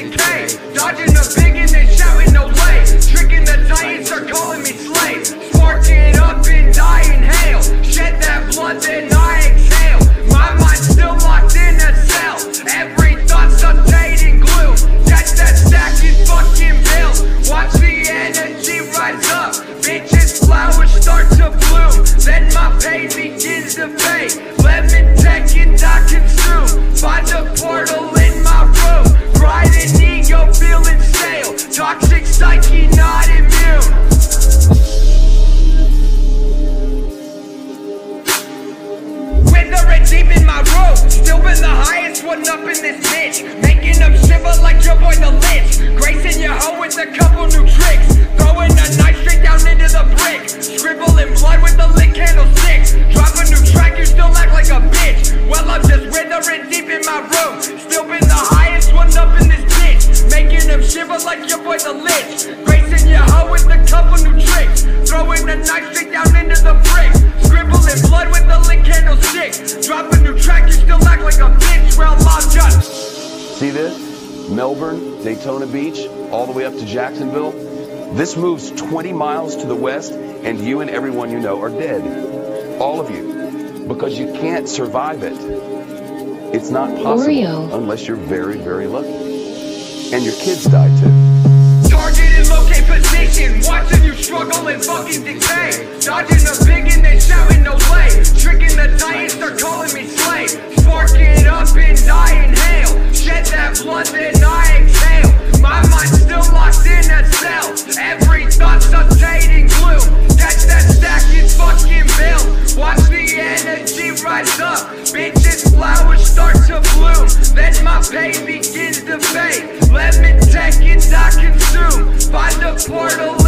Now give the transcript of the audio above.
chasing K. Dodging the big and then shouting no way. Tricking the giants are calling me slave. Sparking up and die hail. Shed that blood, then I exhale. My mind still locked in a cell. Every thought's a in glue. Catch that stack, stacking fucking bills. Watch the energy rise up. Bitches flowers start to bloom. Then my pain begins to fade. Lemon tech and I consume. Find the this bitch. Making them shiver like your boy the Lich. Gracing your hoe with a couple new tricks. Throwing a knife straight down into the brick. Scribbling blood with the lit candlesticks. Drop a new track, you still act like a bitch. Well, I'm just withering deep in my room. Still been the highest one up in this bitch. Making them shiver like your boy the Lich. Gracing your hoe with a couple new tricks. Throwing a knife See this? Melbourne, Daytona Beach, all the way up to Jacksonville. This moves 20 miles to the west, and you and everyone you know are dead. All of you. Because you can't survive it. It's not possible Oreo. unless you're very, very lucky. And your kids die too. Target and locate position. Watching you struggle and fucking decay. Dodging the big and then shouting no way. Tricking the giants, they're calling me slave. Spark portal